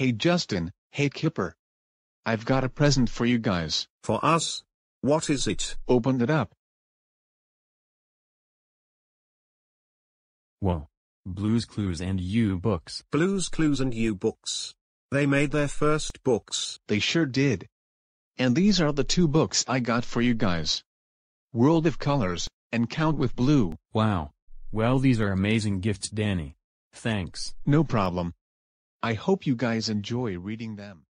Hey Justin, hey Kipper. I've got a present for you guys. For us? What is it? Open it up. Whoa. Blues Clues and You Books. Blues Clues and You Books. They made their first books. They sure did. And these are the two books I got for you guys. World of Colors, and Count with Blue. Wow. Well these are amazing gifts Danny. Thanks. No problem. I hope you guys enjoy reading them.